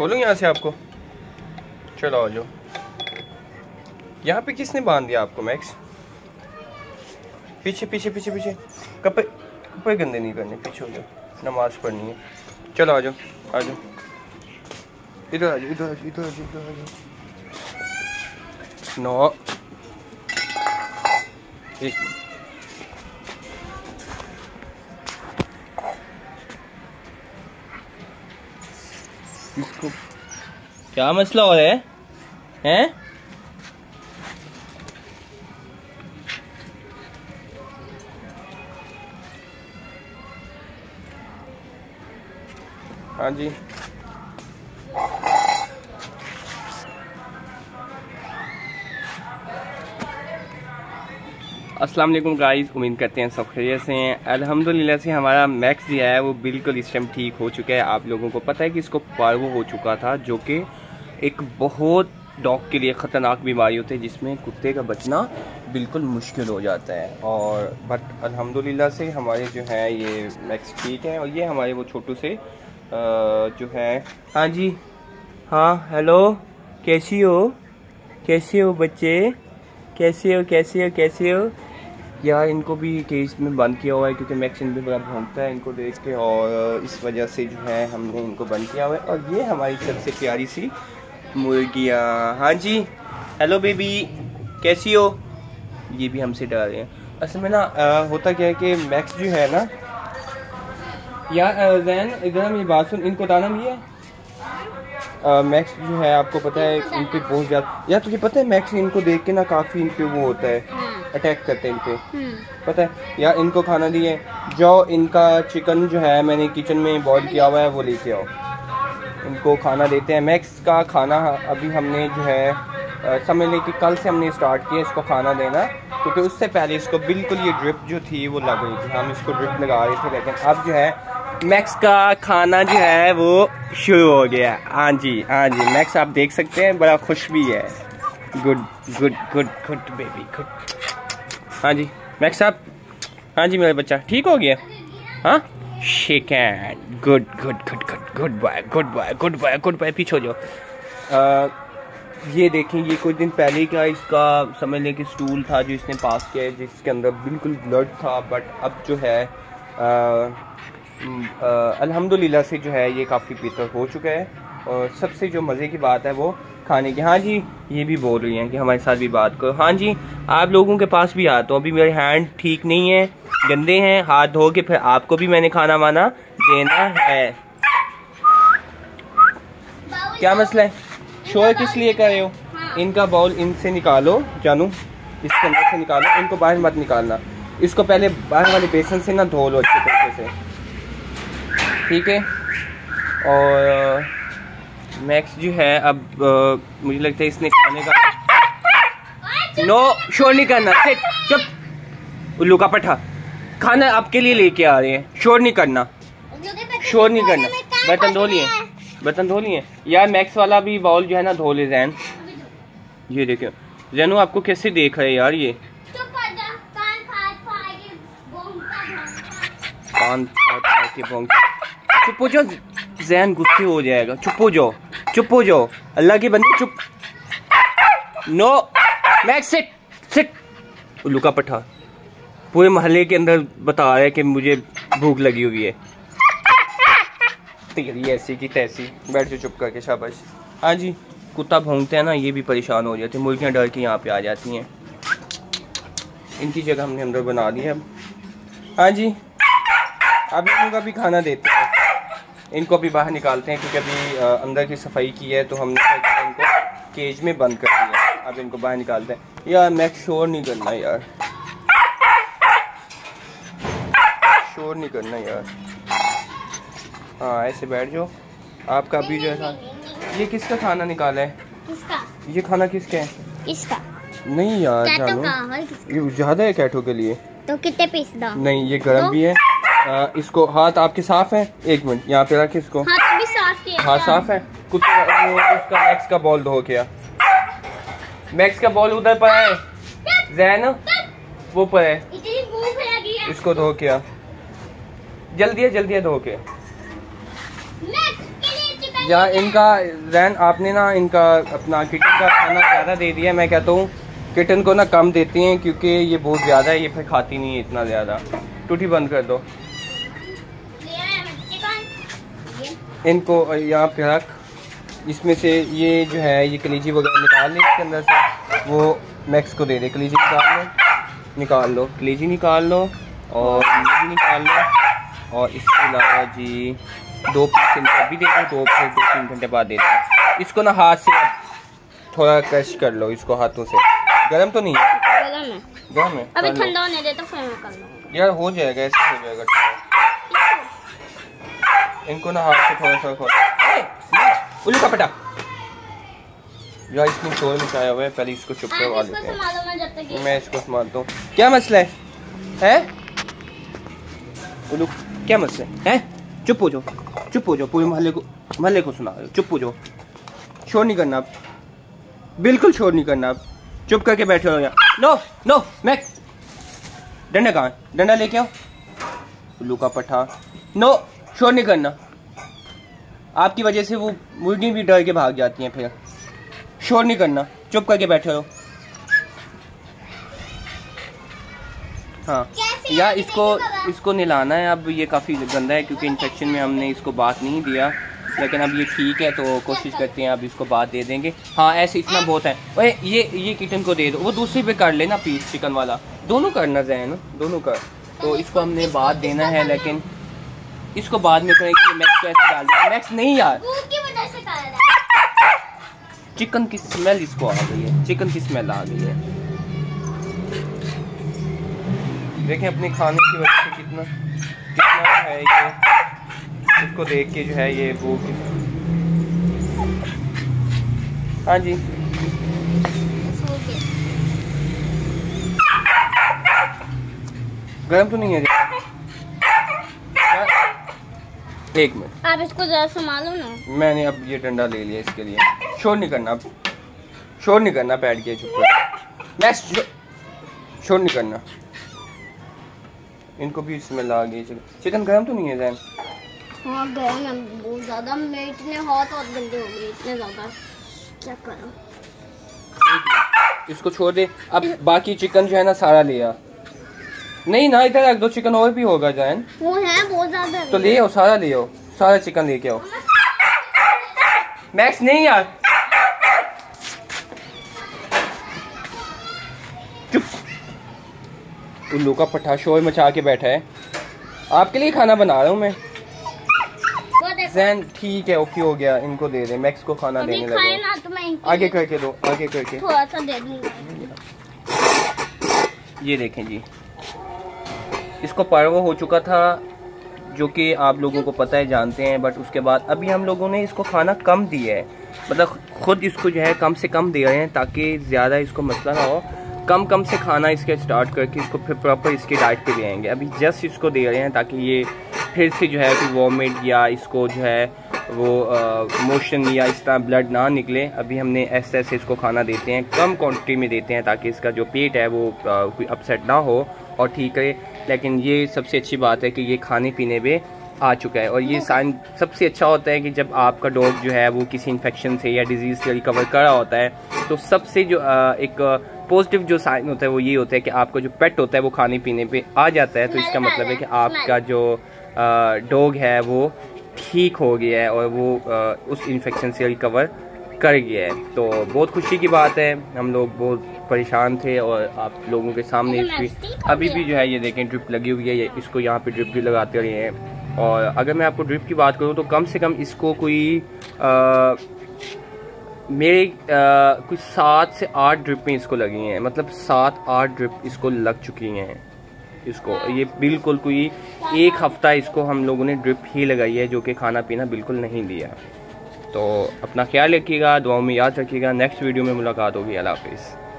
खोलूँ यहाँ से आपको? चलो आ जाओ। यहाँ पे किसने बाँध दिया आपको मैक्स पीछे पीछे पीछे पीछे। कपड़े कपड़े गंदे नहीं करने, पीछे हो जाओ। नमाज़ पढ़नी है। चलो आ जाओ आ जाओ। इधर आ जाओ, इधर आ जाओ, इधर आ जाओ, इधर आ जाओ। नो। एक। इसको क्या मसला हो रहा है? हैं? हाँ जी। अस्सलाम वालेकुम गाइस, उम्मीद करते हैं सब खैरियत से हैं। अल्हम्दुलिल्लाह से हमारा मैक्स जो है, वो बिल्कुल इस टाइम ठीक हो चुका है। आप लोगों को पता है कि इसको पार्वो हो चुका था, जो कि एक बहुत डॉग के लिए ख़तरनाक बीमारी होती है, जिसमें कुत्ते का बचना बिल्कुल मुश्किल हो जाता है। और बट अल्हम्दुलिल्लाह से हमारे जो है, ये मैक्स ठीक है, और ये हमारे वो छोटू से जो है। हाँ जी। हाँ हेलो कैसी हो? कैसे हो बच्चे? कैसे हो कैसे हो कैसे हो? यार इनको भी केज में बंद किया हुआ है क्योंकि मैक्स इन भी बड़ा भोंगता है इनको देख के और इस वजह से जो है हमने इनको बंद किया हुआ है। और ये हमारी सबसे प्यारी सी मुर्गियाँ। हाँ जी हेलो बेबी कैसी हो? ये भी हमसे डर रहे हैं। असल में ना आ, होता क्या है कि मैक्स जो है ना यार जैन इधर मेरी बात सुन इनको दाना है? मैक्स जो है आपको पता है इन पे बहुत ज़्यादा यार तुझे पता है मैक्स इनको देख के ना काफ़ी इन पे वो होता है। अटैक। करते हैं इन पे हम्म। पता है? या इनको खाना दिए। जो इनका चिकन जो है मैंने किचन में बॉईल किया हुआ है वो लेके आओ। इनको खाना देते हैं। मैक्स का खाना अभी हमने जो है समझ लें कि कल से हमने स्टार्ट किया इसको खाना देना। क्योंकि उससे पहले इसको बिल्कुल ये ड्रिप जो थी वो लग रही थी। हम इसको ड्रिप लगा रहे थे लेकिन अब जो है मैक्स का खाना जो है वो शुरू हो गया हाँ। जी हाँ जी। मैक्स आप देख सकते हैं बड़ा खुश भी है। Good good good good baby good हाँ जी। मैक्स साहब? हाँ जी मेरा बच्चा ठीक हो गया? हाँ? Shake good good good good goodbye goodbye goodbye goodbye पीछे हो जाओ। ये देखें ये कुछ दिन पहले का इसका समझ लें कि स्टूल था जो इसने पास किया है जिसके अंदर बिल्कुल ब्लड था बट अब जो है आ, अल्हम्दुलिल्लाह से जो है ये काफ़ी बेहतर हो चुका है। और सबसे जो मज़े की बात है वो खाने की। हाँ जी, ये भी बोल रही हैं कि हमारे साथ भी बात करो। हाँ जी, आप लोगों के पास भी आता हूँ। अभी मेरे हैंड ठीक नहीं है, गंदे हैं, हाथ धो के फिर आपको भी मैंने खाना वाना देना है। क्या मसला है? शोर किस लिए कर रहे हो? इनका बाउल इनसे निकालो, जानू। इसके अंदर से निकालो, इनको बाहर मत निकालना। इसको पहले बाहर वाले बेसन से ना धो लो अच्छे तरीके से। ठीक है? और मैक्स जो है अब आ, मुझे लगता है इसने खाने का नो शोर नहीं करना। चुप। उल्लू का पठा खाना आपके लिए लेके आ रहे हैं। शोर नहीं करना। शोर नहीं करना। बर्तन धो लिए। बर्तन धो लिए। यार मैक्स वाला भी बाउल जो है ना धो ले जैन ये देखो। जैनू आपको कैसे देख रहे यार ये? कान के बोंग चुप हो जाओ जैन गुस्से हो जाएगा। चुप हो जाओ। चुप हो जाओ। अल्लाह की बंदी, चुप। नो मैक्स सिट सिट उल्लू का पठा। पूरे मोहल्ले के अंदर बता रहा है कि मुझे भूख लगी हुई है। तेरी ऐसी की तैसी। बैठ जाओ चुप करके, शाबाश। हाँ जी, कुत्ता भोंगते हैं ना, ये भी परेशान हो जाते हैं। मुर्गियाँ डर के यहाँ पे आ जाती हैं। इनकी जगह हमने अंदर बना दी है अब हाँ जी अब इनका भी खाना देते हैं। इनको अभी बाहर निकालते हैं क्योंकि अभी अंदर की सफ़ाई की है तो हमने इनको केज में बंद कर दिया अब इनको बाहर निकालते हैं। यार मैं शोर नहीं करना यार। शोर नहीं करना यार। हाँ ऐसे बैठ जाओ। आपका अभी जो है ये किसका खाना निकाला है? किसका? ये खाना किसका है? किसका? नहीं यार जानो। ये ज़्यादा है कैटो के लिए। तो कितने पीस दो? नहीं ये गर्म? भी है। आ, इसको हाथ आपके साफ़ है? एक मिनट यहाँ पे रखे इसको। हाथ भी साफ़ किया हाथ साफ़ है? कुछ उसका मैक्स का बॉल धो किया मैक्स का बॉल उधर पर है। जैन वो पर है। इसको धो किया जल्दी है जल्दी है धो के। या इनका जैन आपने ना इनका अपना किटन का खाना ज़्यादा दे दिया मैं कहता हूँ किटन को ना कम देती हैं क्योंकि ये बहुत ज़्यादा है ये फिर खाती नहीं है इतना ज़्यादा। टूटी बंद कर दो। इनको यहाँ पे रख। इसमें से ये जो है ये कलीजी वगैरह निकाल लें इसके अंदर से। वो मैक्स को दे दे कलीजी निकाल लो। निकाल लो कलीजी निकाल लो और ये भी निकाल लो। और इसके अलावा जी दो पीस इनको अभी दे दो दो फिर दो तीन घंटे बाद दे दो। इसको ना हाथ से थोड़ा क्रश कर लो इसको हाथों से। गर्म तो नहीं है? गरम है। गर्म है? अभी ठंडा होने दे तो फिर मैं कर लूँगा। यार हो जाएगा ऐसे हो जाएगा। इनको ना हाथ से थोड़ा सा ए, उल्लू का पटा यार इसने शोर मचाया हुआ है पहले इसको चुप करवा आप लेते हैं। मैं जब तक ये मैं इसको संभालता हूँ। क्या मसला है? हैं? उल्लू क्या मसला है? हैं? चुप हो जाओ। चुप हो जाओ पूरे मोहल्ले को मोहल्ले को सुना चुप हो जाओ। शोर नहीं करना आप। बिल्कुल शोर नहीं करना आप। चुप करके बैठे हो यहाँ। नो नो मैक्स डंडा कहाँ है? डंडा लेके आओ। उल्लू का पठा नो शोर नहीं करना। आपकी वजह से वो मुर्गी भी डर के भाग जाती हैं फिर। शोर नहीं करना चुप करके बैठे रहो। हाँ या इसको इसको नहलाना है अब ये काफ़ी गंदा है क्योंकि इन्फेक्शन में हमने इसको बात नहीं दिया। लेकिन अब ये ठीक है तो कोशिश करते हैं अब इसको बात दे देंगे। हाँ ऐसे इतना बहुत है। ओए ये ये किचन को दे दो। वो दूसरी पे कर लेना पीस चिकन वाला। दोनों करना जैन। दोनों कर। तो इसको हमने बात देना है लेकिन इसको बाद में करेंगे मैक्स को ऐसे डाल देंगे मैक्स नहीं यार। भूख की वजह से कर रहा है चिकन की स्मेल इसको आ गई है। चिकन की स्मेल आ गई है। देखें अपने खाने की वजह से कितना कितना है ये इसको देख के जो है ये वो हाँ जी। गर्म तो नहीं है यार? एक मिनट। आप इसको जरा संभालो ना। मैंने अब ये डंडा ले लिया इसके लिए। शोर नहीं करना अब। शोर नहीं करना बैठ के चुप नेक्स्ट शोर नहीं करना। इनको भी स्मेल आ गई चिकन चिकन गर्म तो नहीं है जैन? हाँ गर्म है बहुत ज़्यादा। मैं इतने हॉट और गंदे हो गए इतने ज़्यादा। क्या करूँ? इसको छोड़ दे। अब बाकी चिकन जो है ना सारा लिया नहीं ना इधर एक दो चिकन और भी होगा जैन वो है बहुत ज़्यादा तो ले आओ सारा ले आओ सारा चिकन लेके आओ। मैक्स नहीं यार। उल्लू का पट्टा शोर मचा के बैठा है। आपके लिए खाना बना रहा हूँ मैं। जैन ठीक है ओके हो गया। इनको दे दे मैक्स को खाना देने लगे। ना तो आगे करके दो आगे करके। थोड़ा सा दे दूँगा ये देखें जी। इसको पर्व हो चुका था, जो कि आप लोगों को पता है, जानते हैं बट उसके बाद अभी हम लोगों ने इसको खाना कम दिया है। मतलब खुद इसको जो है कम से कम दे रहे हैं, ताकि ज़्यादा इसको मसला ना हो। कम कम से खाना इसके स्टार्ट करके इसको फिर प्रॉपर इसकी डाइट पे आएँगे। अभी जस्ट इसको दे रहे हैं, ताकि ये फिर से जो है कि वॉमिट या इसको जो है वो मोशन या इस तरह ब्लड ना निकले। अभी हमने ऐसे ऐसे इसको खाना देते हैं, कम क्वांटिटी में देते हैं, ताकि इसका जो पेट है वो कोई अपसेट ना हो। और ठीक रहे। लेकिन ये सबसे अच्छी बात है कि ये खाने पीने में आ चुका है। और ये साइन सबसे अच्छा होता है कि जब आपका डॉग जो है वो किसी इन्फेक्शन से या डिज़ीज़ से रिकवर कर रहा होता है तो सबसे जो एक पॉजिटिव जो साइन होता है वो ये होता है कि आपका जो पेट होता है वो खाने पीने पे आ जाता है। तो इसका मतलब है कि आपका जो डॉग है वो ठीक हो गया है और वो उस इन्फेक्शन से रिकवर कर गया है। तो बहुत खुशी की बात है। हम लोग बहुत परेशान थे और आप लोगों के सामने इसकी अभी भी जो है ये देखें ड्रिप लगी हुई है। ये इसको यहाँ पे ड्रिप भी लगाते रहे हैं। और अगर मैं आपको ड्रिप की बात करूँ तो कम से कम इसको कोई आ, मेरे कुछ सात से आठ ड्रिप में इसको लगी हैं। मतलब सात आठ ड्रिप इसको लग चुकी हैं इसको। ये बिल्कुल कोई एक हफ़्ता इसको हम लोगों ने ड्रिप ही लगाई है जो कि खाना पीना बिल्कुल नहीं दिया। तो अपना ख्याल रखिएगा, दुआओं में याद रखिएगा। नेक्स्ट वीडियो में मुलाकात होगी। अल्लाह हाफिज़।